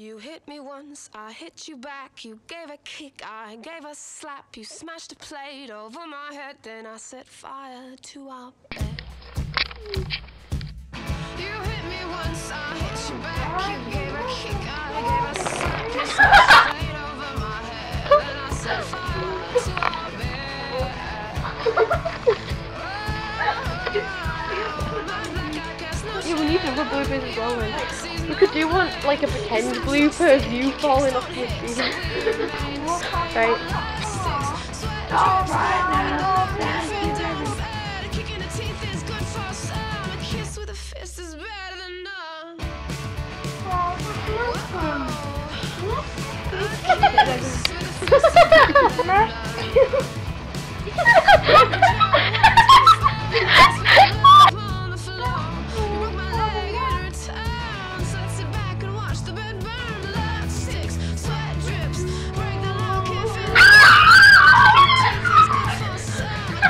You hit me once, I hit you back. You gave a kick, I gave a slap. You smashed a plate over my head, then I set fire to our bed. You hit me once, I hit you back. You gave a kick, I gave a slap. Yeah, we need other bloopers as well, man. We could do one, like a pretend blooper of you falling off your feet. right. Kicking